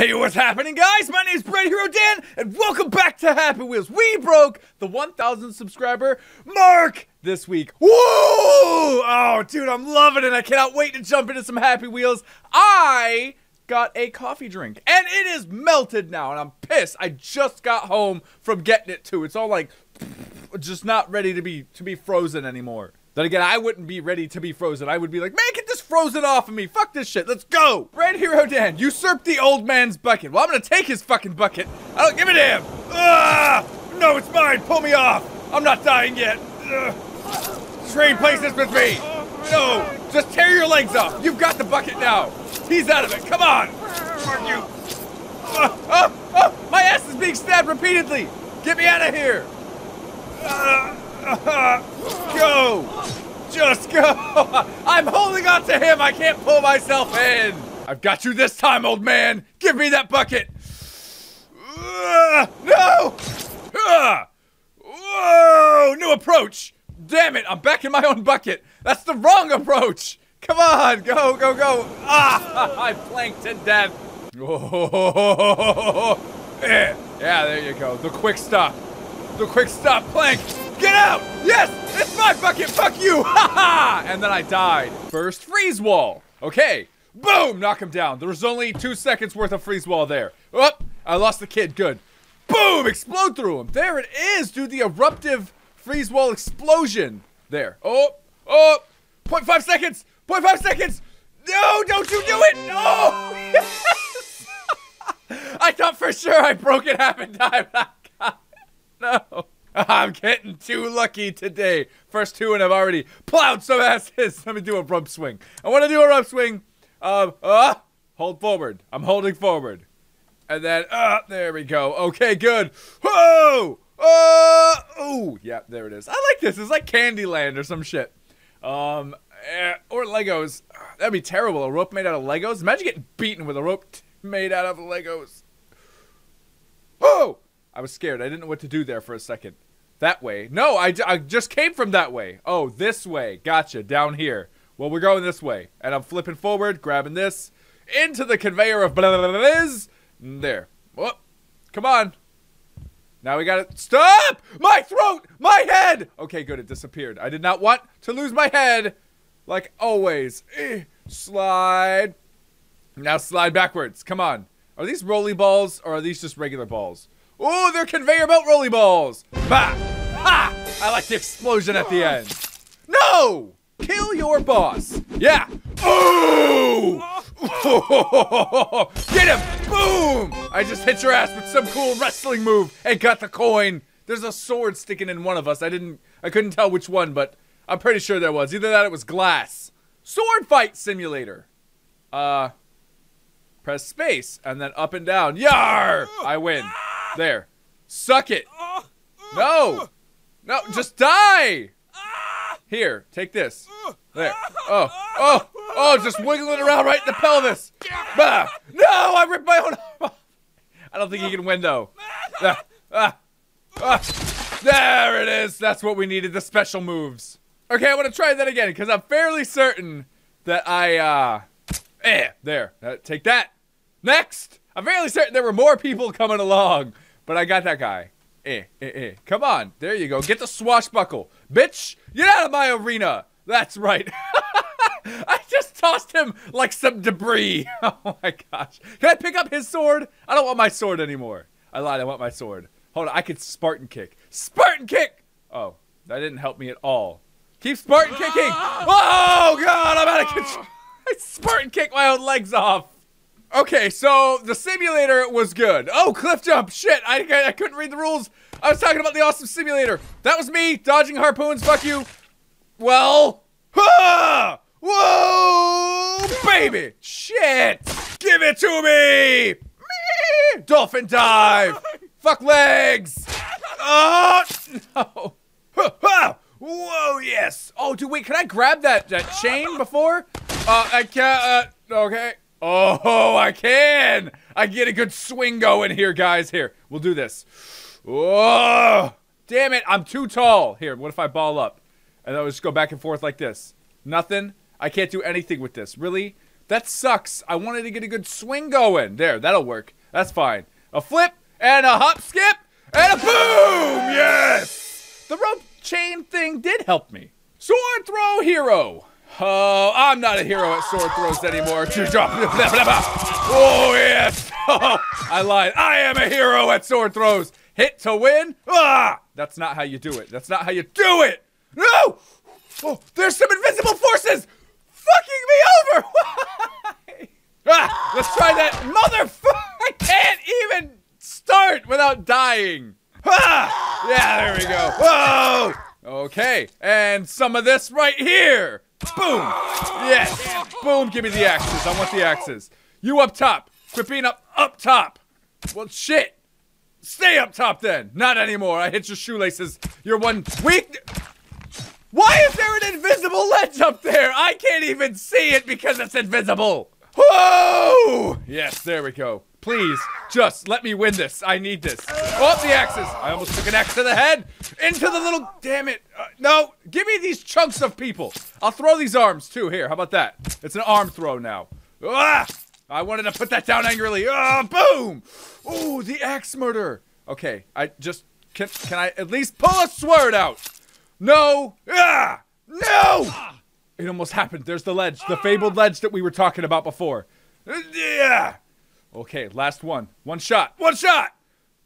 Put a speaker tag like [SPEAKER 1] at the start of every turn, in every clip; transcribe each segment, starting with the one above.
[SPEAKER 1] Hey, what's happening, guys? My name's Bread Hero Dan, and welcome back to Happy Wheels. We broke the 1,000 subscriber mark this week. Woo! Oh, dude, I'm loving it. I cannot wait to jump into some Happy Wheels. I got a coffee drink, and it is melted now, and I'm pissed. I just got home from getting it too. It's all like just not ready to be to be frozen anymore. Then again, I wouldn't be ready to be frozen. I would be like, make this frozen off of me. Fuck this shit. Let's go. Bread Hero Dan, usurp the old man's bucket. Well, I'm gonna take his fucking bucket. I don't give a damn. Ah! No, it's mine. Pull me off. I'm not dying yet. Ugh. Train places with me. No, just tear your legs off. You've got the bucket now. He's out of it. Come on. Fuck you. Ah, ah, ah, my ass is being stabbed repeatedly. Get me out of here. Ah, ah, go. Just go. On to him. I can't pull myself in. I've got you this time, old man. Give me that bucket. Ah, no. Ah, whoa, new approach. Damn it, I'm back in my own bucket. That's the wrong approach. Come on, go, go, go. Ah, I planked to death. Oh, yeah, there you go. The quick stop. The quick stop plank. Get out! Yes! It's my bucket! Fuck you! Ha ha! And then I died. First freeze wall. Okay. Boom! Knock him down. There was only two seconds worth of freeze wall there. Oh, I lost the kid. Good. Boom! Explode through him. There it is, dude. The eruptive freeze wall explosion. There. Oh, oh, 0.5 seconds. 0.5 seconds. No, don't you do it. No. Yes. I thought for sure I broke it half in time. getting too lucky today. First two and I've already plowed some asses. Let me do a rump swing. I want to do a rump swing. Um, uh, hold forward. I'm holding forward. And then, uh, there we go. Okay, good. Whoa! Oh, oh, yeah, there it is. I like this. It's like Candyland or some shit. Um, eh, or Legos. That'd be terrible. A rope made out of Legos. Imagine getting beaten with a rope made out of Legos. Oh! I was scared. I didn't know what to do there for a second. That way. No, I, I just came from that way. Oh, this way. Gotcha. Down here. Well, we're going this way. And I'm flipping forward, grabbing this. Into the conveyor of blah, blah, blah, blah, There. Whoop. Come on. Now we gotta- Stop! My throat! My head! Okay, good. It disappeared. I did not want to lose my head. Like always. Eh. Slide. Now slide backwards. Come on. Are these rolly balls or are these just regular balls? Oh, they're conveyor belt rolly balls. Bah! I like the explosion at the end. No! Kill your boss. Yeah. Oh! Get him! Boom! I just hit your ass with some cool wrestling move and got the coin. There's a sword sticking in one of us. I didn't I couldn't tell which one, but I'm pretty sure there was. Either that it was glass. Sword fight simulator. Uh press space and then up and down. Yar! I win. There. Suck it. No. No, just die. Here, take this. There. Oh, oh, oh, just wiggling around right in the pelvis. No, I ripped my own arm off. I don't think he can win, though. Ah, ah, ah. There it is. That's what we needed, the special moves. Okay, I want to try that again, because I'm fairly certain that I, uh... Eh, there. Uh, take that. Next. I'm fairly certain there were more people coming along. But I got that guy. Eh, eh, eh. Come on. There you go. Get the swashbuckle. Bitch, get out of my arena. That's right. I just tossed him like some debris. Oh my gosh. Can I pick up his sword? I don't want my sword anymore. I lied. I want my sword. Hold on. I could Spartan kick. Spartan kick! Oh, that didn't help me at all. Keep Spartan kicking. Oh, God. I'm out of control. I Spartan kick my own legs off. Okay, so the simulator was good. Oh, cliff jump. Shit, I, I, I, couldn't read the rules. I was talking about the awesome simulator. That was me dodging harpoons. Fuck you. Well, ah, whoa, baby. Shit. Give it to me. me. Dolphin dive. Fuck legs. Oh, no. Whoa, yes. Oh, dude, wait, can I grab that, that chain before? Uh, I can't, uh, okay. Oh, I can! I get a good swing going here, guys. Here, we'll do this. Oh, damn it, I'm too tall. Here, what if I ball up? And I'll just go back and forth like this. Nothing? I can't do anything with this. Really? That sucks. I wanted to get a good swing going. There, that'll work. That's fine. A flip and a hop skip and a boom! Yes! The rope chain thing did help me. Sword throw hero. Oh, I'm not a hero at sword throws anymore. Oh, yes. I lied. I am a hero at sword throws. Hit to win. Ah! That's not how you do it. That's not how you do it. No! Oh, there's some invisible forces fucking me over. ah, let's try that. Motherfucker! I can't even start without dying. Ah! Yeah, there we go. Whoa! Okay, and some of this right here. Boom! Yes! Boom, give me the axes. I want the axes. You up top. Quit being up up top. Well, shit. Stay up top then. Not anymore. I hit your shoelaces. You're one weak. Why is there an invisible ledge up there? I can't even see it because it's invisible. Whoa! Yes, there we go. Please, just let me win this. I need this. Oh, the axes. I almost took an axe to the head. Into the little... Damn it. No, give me these chunks of people. I'll throw these arms, too. Here, how about that? It's an arm throw now. Ah! I wanted to put that down angrily. Ah, boom! Oh, the axe murder. Okay, I just... Can, can I at least pull a sword out? No! Ah! No! It almost happened. There's the ledge. The fabled ledge that we were talking about before. Yeah! Okay, last one. One shot. One shot!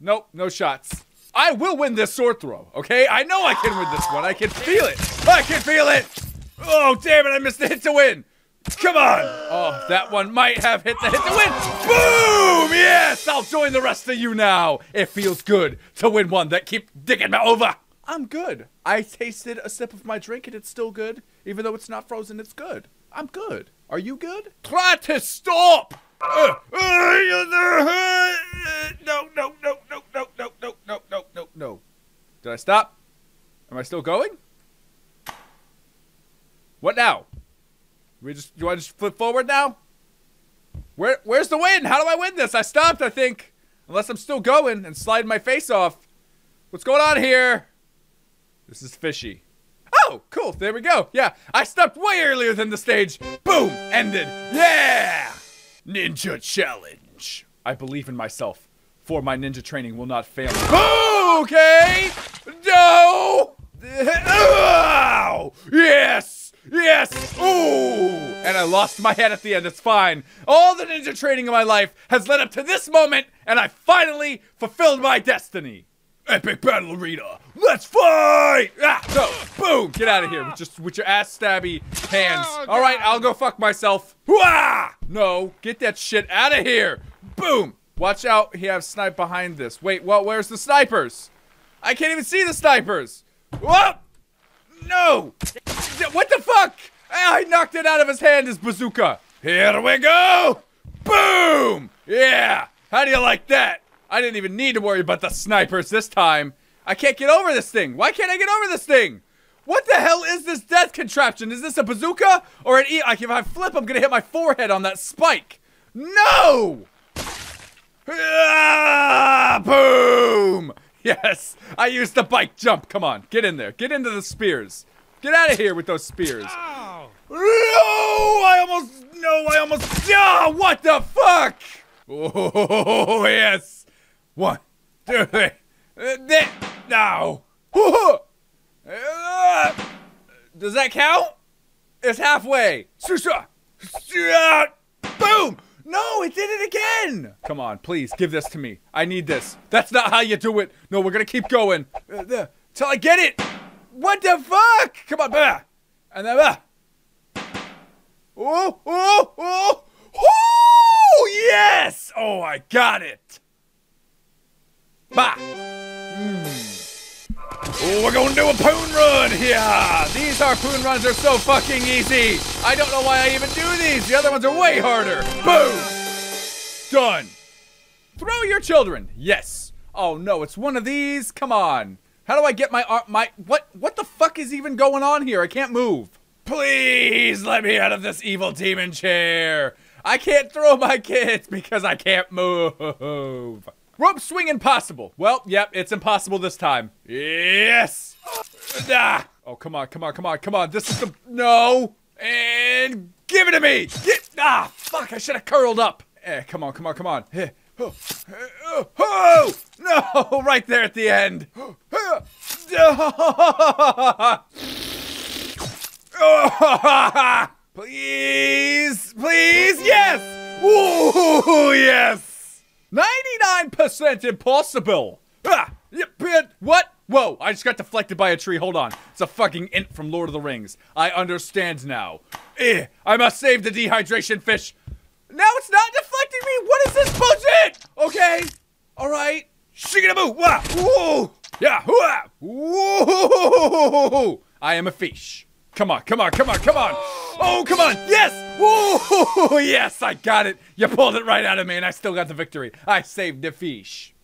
[SPEAKER 1] Nope, no shots. I will win this sword throw, okay? I know I can win this one. I can feel it. I can feel it! Oh, damn it, I missed the hit to win. Come on! Oh, that one might have hit the hit to win. Boom! Yes, I'll join the rest of you now. It feels good to win one that keep digging me over. I'm good. I tasted a sip of my drink and it's still good. Even though it's not frozen, it's good. I'm good. Are you good? Try to stop! Uh, uh, Did I stop? Am I still going? What now? We just do I just flip forward now? Where where's the win? How do I win this? I stopped, I think. Unless I'm still going and sliding my face off. What's going on here? This is fishy. Oh, cool. There we go. Yeah, I stopped way earlier than the stage. Boom! Ended. Yeah! Ninja challenge. I believe in myself, for my ninja training will not fail me. Okay! No! Ow! Yes! Yes! Ooh! And I lost my head at the end. It's fine. All the ninja training in my life has led up to this moment, and I finally fulfilled my destiny. Epic battle arena. Let's fight! Ah, no, boom! Get out of here with just with your ass stabby hands. Oh, All right, I'll go fuck myself. Wah! No, get that shit out of here. Boom! Watch out, he has snipe behind this. Wait, well, where's the snipers? I can't even see the snipers. Whoa! No! What the fuck? Ah, I knocked it out of his hand, his bazooka. Here we go! Boom! Yeah! How do you like that? I didn't even need to worry about the snipers this time. I can't get over this thing. Why can't I get over this thing? What the hell is this death contraption? Is this a bazooka or an E? Like if I flip, I'm gonna hit my forehead on that spike. No! Ah, boom! Yes, I used the bike jump. Come on, get in there. Get into the spears. Get out of here with those spears. Oh. No! I almost, no, I almost, oh, what the fuck? Oh, yes. One, two, three. Uh, no. Does that count? It's halfway. Boom! No, it did it again! Come on, please, give this to me. I need this. That's not how you do it. No, we're gonna keep going. Uh, till I get it! What the fuck? Come on, bah! And then, bah! Oh, oh, oh! Oh, yes! Oh, I got it! Bah! Mm. Oh, we're gonna do a poon run here! These harpoon runs are so fucking easy! I don't know why I even do these! The other ones are way harder! Boom! Done! Throw your children! Yes! Oh no, it's one of these? Come on! How do I get my arm- my- what- what the fuck is even going on here? I can't move! Please let me out of this evil demon chair! I can't throw my kids because I can't move! Rope swing impossible. Well, yep, it's impossible this time. Yes! Ah! Oh, come on, come on, come on, come on. This is the... No! And Give it to me! Get ah fuck, I should have curled up. Eh, come on, come on, come on. Eh, oh, oh, oh, no, right there at the end. please, please, yes! Ooh, yes! 99% impossible. Ah, what? Whoa, I just got deflected by a tree. Hold on. It's a fucking Ent from Lord of the Rings. I understand now. Eh, I must save the dehydration fish. Now it's not deflecting me. What is this bullshit? Okay. All right. Shigadaboo. Wah. Woo. Yeah. Wah. Woo. I am a fish. Come on, come on, come on, come on. Oh, come on. Yes. Woo. Yes, I got it. You pulled it right out of me and I still got the victory. I saved the fish.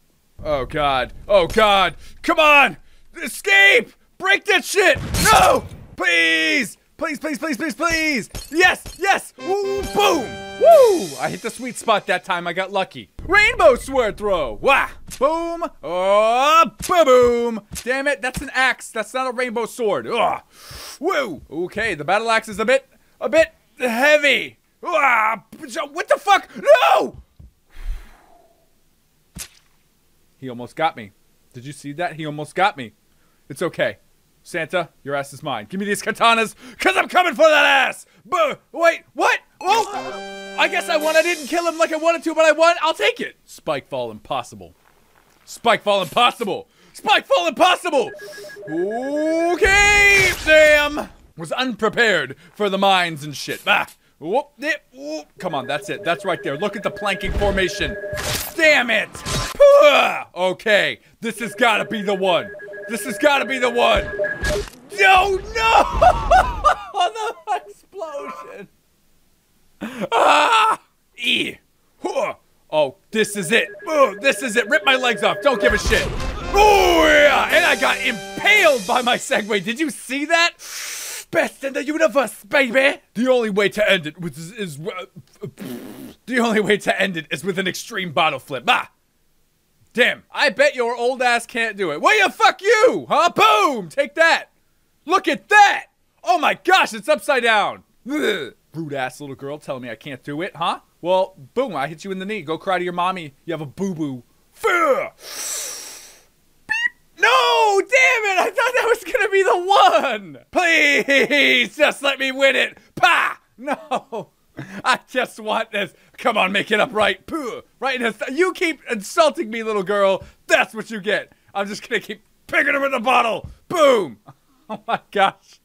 [SPEAKER 1] Oh, God. Oh, God. Come on. Escape. Break that shit. No. Please. Please, please, please, please, please! Yes, yes! Ooh, boom! Woo! I hit the sweet spot that time. I got lucky. Rainbow sword throw! Wah! Boom! Oh, boom! Damn it, that's an axe. That's not a rainbow sword. Ugh! Woo! Okay, the battle axe is a bit, a bit heavy. Ah! What the fuck? No! He almost got me. Did you see that? He almost got me. It's okay. Santa, your ass is mine. Give me these katanas, cause I'm coming for that ass! Boo! Wait, what? Oh! I guess I won. I didn't kill him like I wanted to, but I won. I'll take it. Spike fall impossible. Spike fall impossible. Spike fall impossible! Okay! Damn! Was unprepared for the mines and shit. Ah! Whoop, dip, whoop. Come on, that's it. That's right there. Look at the planking formation. Damn it! Okay, this has gotta be the one. This has got to be the one. No, no! the explosion. Ah! E. Oh, this is it. Ooh, this is it. Rip my legs off. Don't give a shit. Oh yeah! And I got impaled by my Segway. Did you see that? Best in the universe, baby. The only way to end it it is, is uh, the only way to end it is with an extreme bottle flip. Ah! Damn, I bet your old ass can't do it. Well, you fuck you, huh? Boom! Take that. Look at that. Oh my gosh, it's upside down. Ugh. Rude ass little girl telling me I can't do it, huh? Well, boom, I hit you in the knee. Go cry to your mommy. You have a boo-boo. No, damn it! I thought that was gonna be the one! Please, just let me win it! Pa! No! I just want this. Come on, make it up right. Pooh, right in his. You keep insulting me, little girl. That's what you get. I'm just gonna keep picking him in the bottle. Boom. Oh my gosh.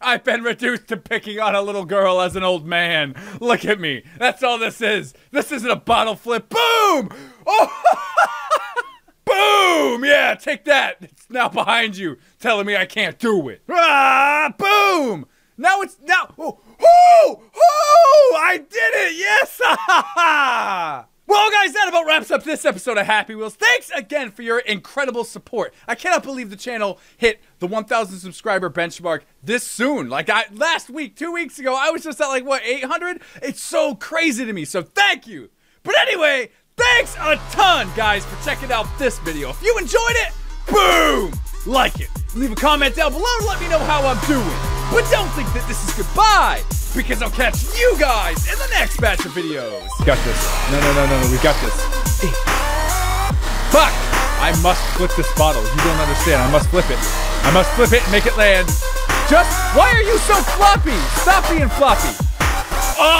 [SPEAKER 1] I've been reduced to picking on a little girl as an old man. Look at me. That's all this is. This isn't a bottle flip. Boom! Oh! boom! Yeah, take that. It's now behind you, telling me I can't do it. Ah! Boom! Now it's now. Oh, oh, oh! I did it! Yes! well, guys, that about wraps up this episode of Happy Wheels. Thanks again for your incredible support. I cannot believe the channel hit the 1,000 subscriber benchmark this soon. Like I last week, two weeks ago, I was just at like what 800. It's so crazy to me. So thank you. But anyway, thanks a ton, guys, for checking out this video. If you enjoyed it, boom, like it. Leave a comment down below to let me know how I'm doing. But don't think that this is goodbye, because I'll catch you guys in the next batch of videos. Got this. No, no, no, no, no, we got this. Fuck! I must flip this bottle. You don't understand. I must flip it. I must flip it and make it land. Just, why are you so floppy? Stop being floppy. Oh!